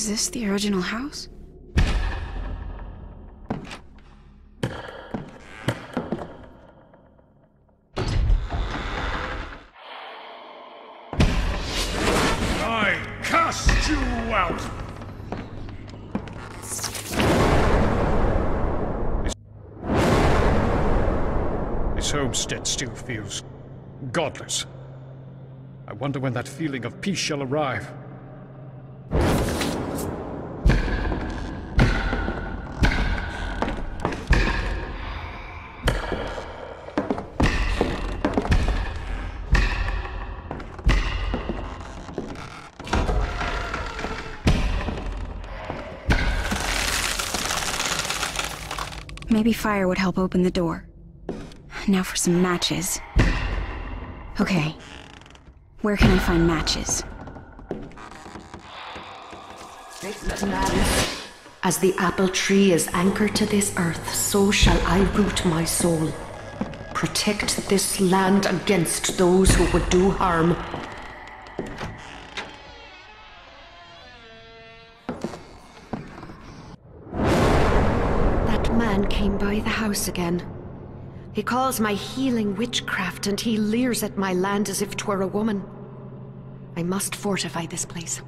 Is this the original house? I cast you out! This homestead still feels godless. I wonder when that feeling of peace shall arrive. Maybe fire would help open the door. Now for some matches. Okay. Where can I find matches? As the apple tree is anchored to this earth, so shall I root my soul. Protect this land against those who would do harm. The house again. He calls my healing witchcraft and he leers at my land as if 'twere a woman. I must fortify this place.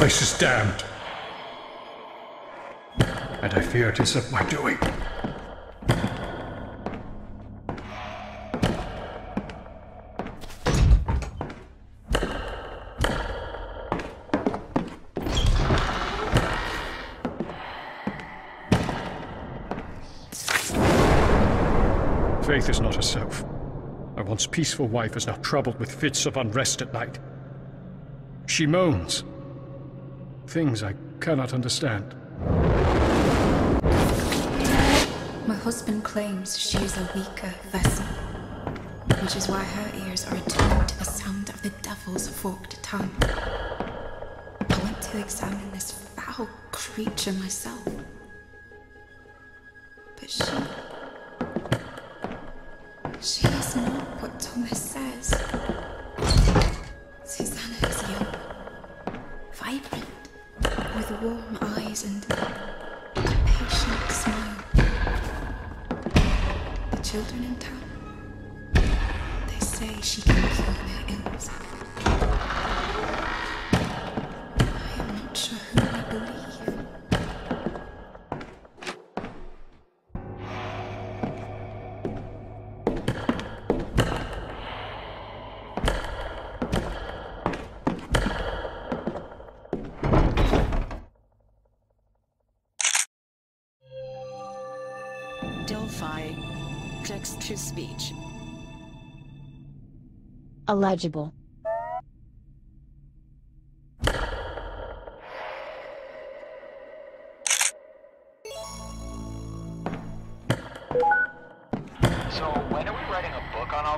Place is damned. And I fear it is of my doing. Faith is not herself. My once peaceful wife is now troubled with fits of unrest at night. She moans. Things I cannot understand. My husband claims she is a weaker vessel, which is why her ears are attuned to the sound of the devil's forked tongue. I went to examine this foul creature myself. But she. She is not what Thomas says. With warm eyes and a patient smile. The children in town, they say she can cure their ills.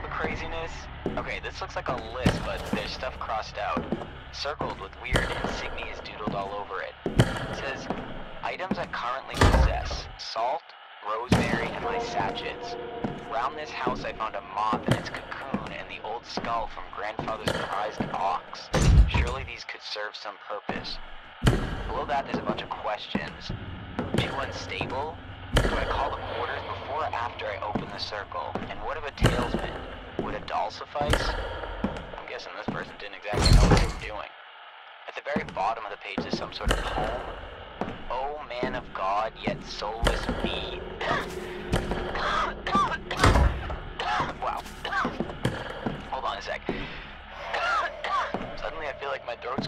The craziness? Okay, this looks like a list, but there's stuff crossed out. Circled with weird insignias doodled all over it. It says, items I currently possess. Salt, rosemary, and my sachets. Round this house I found a moth in its cocoon and the old skull from grandfather's prized ox. Surely these could serve some purpose. Below that there's a bunch of questions. Too unstable? Do I call the quarters before or after I open the circle? And what of a talisman? Would a doll suffice? I'm guessing this person didn't exactly know what they were doing. At the very bottom of the page is some sort of poem. Oh man of God, yet soulless me.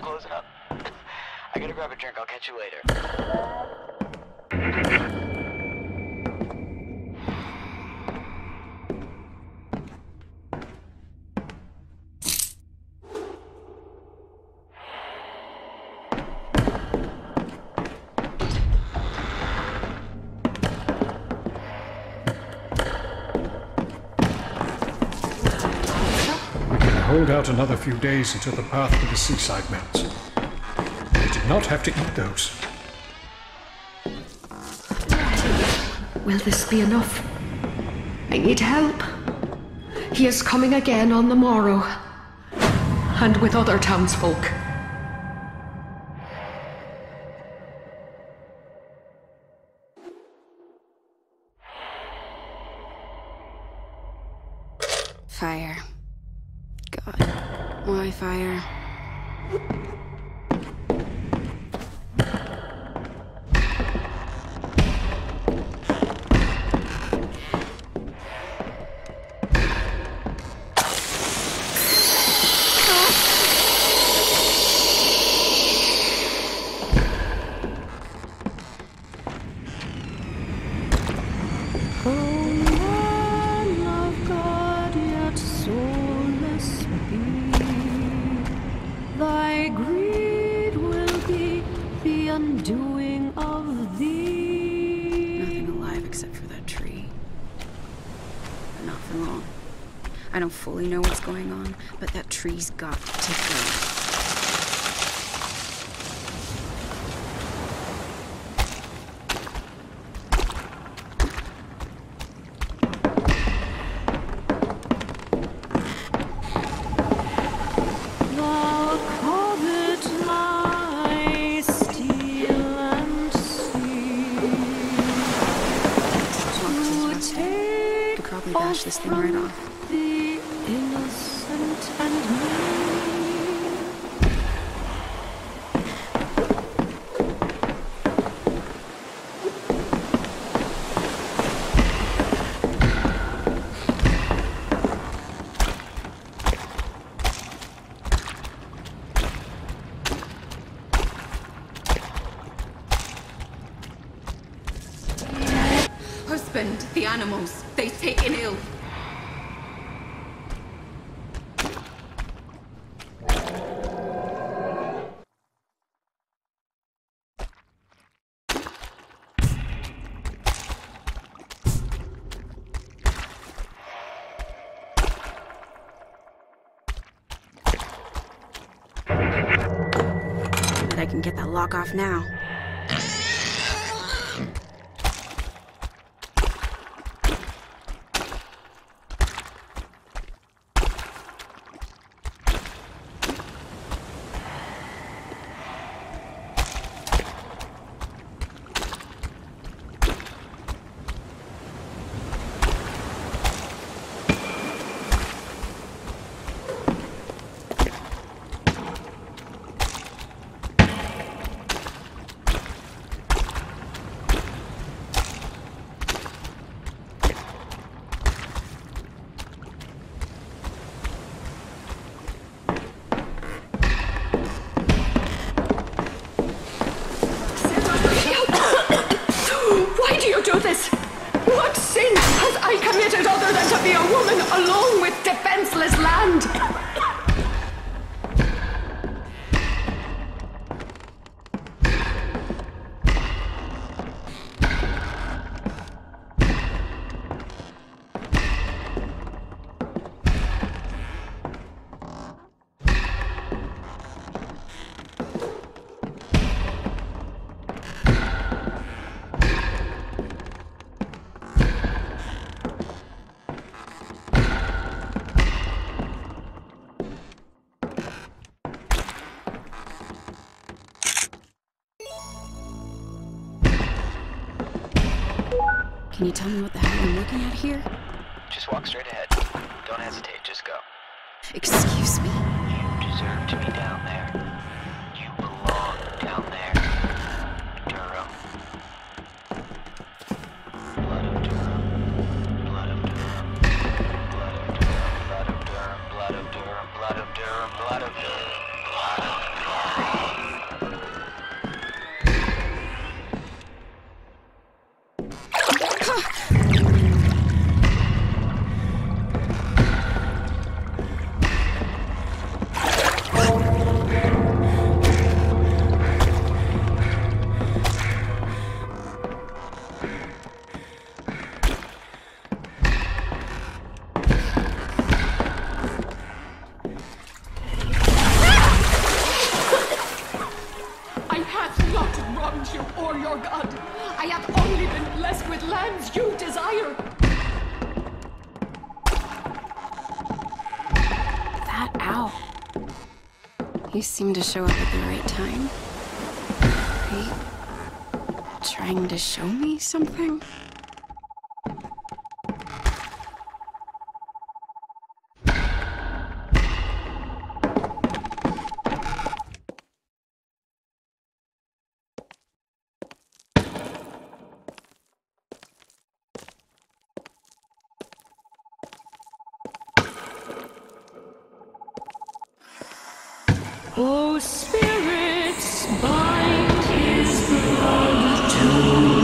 Closing up. I gotta grab a drink, I'll catch you later. Hold out another few days until the path to the seaside melts. I did not have to eat those. Will this be enough? I need help. He is coming again on the morrow, and with other townsfolk. Why fire? The undoing of thee. Nothing alive except for that tree. But not for long. I don't fully know what's going on, but that tree's got to go. Probably bash this thing right off. the innocent and me. Husband, the animals, they've taken ill. Bet Lock off now. Why do you do this? What sin has I committed other than to be a woman alone with defenseless land? Can you tell me what the hell I'm looking at here? Just walk straight ahead. Don't hesitate, just go. Excuse me? Ah! You seem to show up at the right time. Are you trying to show me something? Oh, spirits, bind his blood to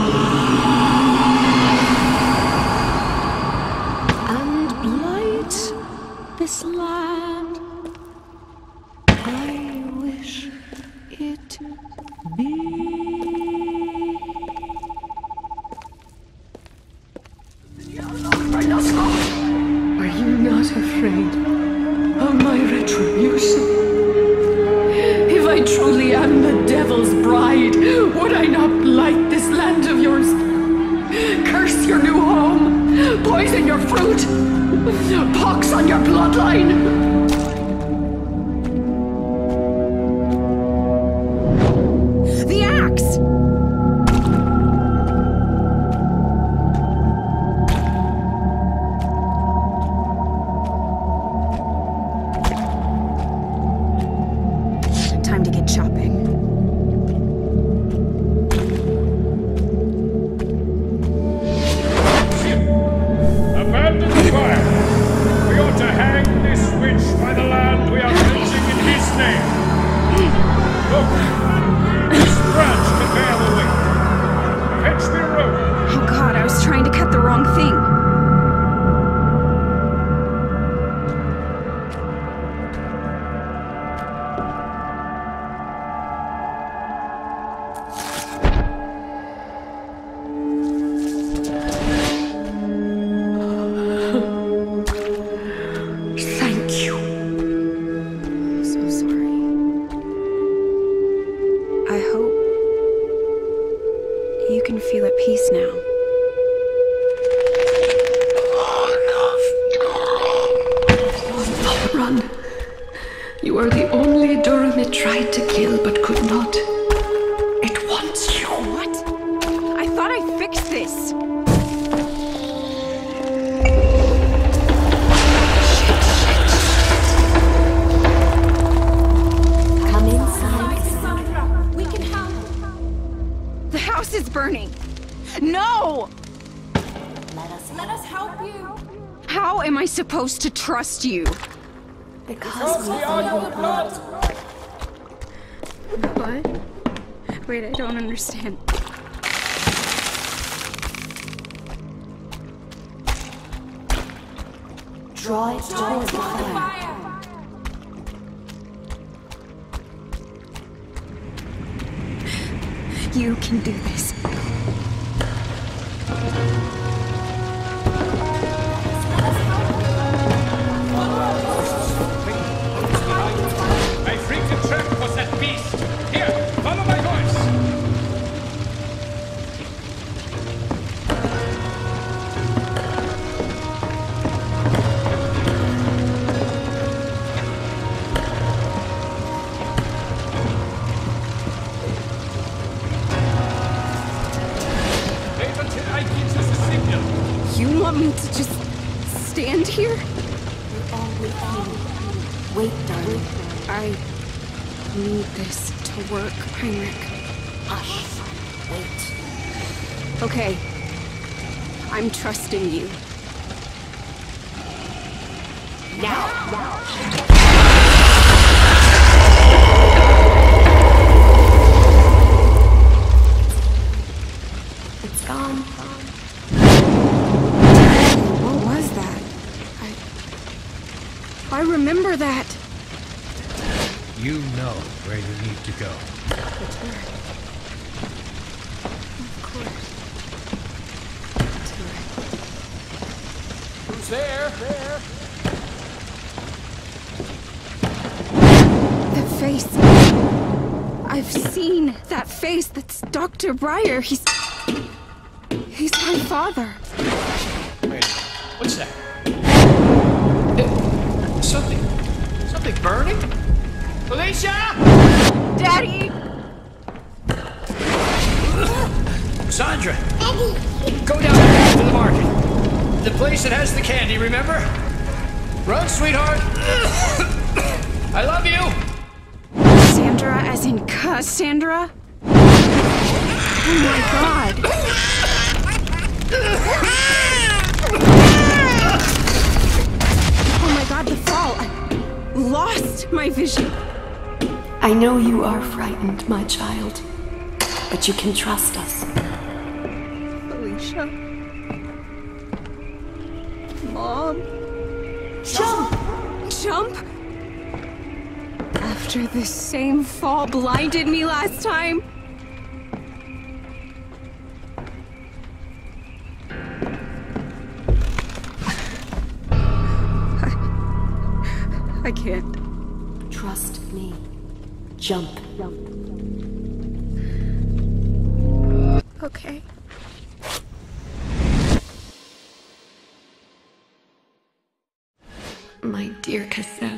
poison your fruit, pox on your bloodline. Peace now. Run. You are the only Durham it tried to kill but could not. It wants you. What? I thought I fixed this. Come inside. We can help. The house is burning. No! Let us let us help you. How am I supposed to trust you? Because we are your blood. What? Wait, I don't understand. Draw it toward the fire. You can do this. My need this to work, Heinrich. Hush. Wait. Okay. I'm trusting you. Now. Now. It's gone. What was that? I. I remember that. You know where you need to go. Of course. Who's there? There! The face. I've seen that face. That's Dr. Breyer. He's. He's my father. Wait, what's that? Uh, something. Something burning? Alicia! Daddy! Sandra! Daddy. Go down to the market. The place that has the candy, remember? Run, sweetheart! I love you! Sandra, as in Cassandra? Oh my god. Oh my god, the fall. I lost my vision. I know you are frightened, my child, but you can trust us. Alicia. Mom. Jump! Jump? After the same fall blinded me last time? I, I can't. Jump. Okay. My dear Cassandra,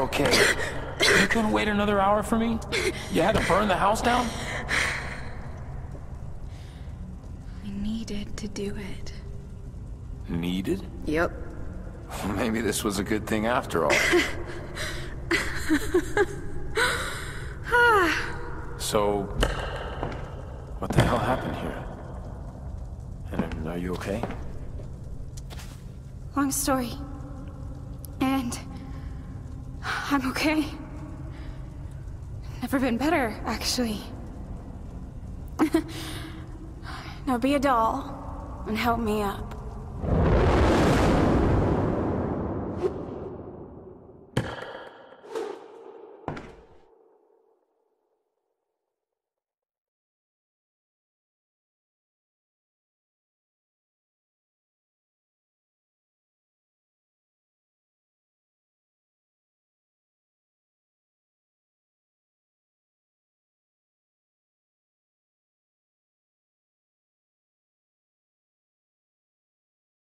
you're okay. You couldn't wait another hour for me? You had to burn the house down? We needed to do it. Needed? Yep. Maybe this was a good thing after all. so, what the hell happened here? And um, are you okay? Long story. And I'm okay. Never been better, actually. now be a doll and help me up.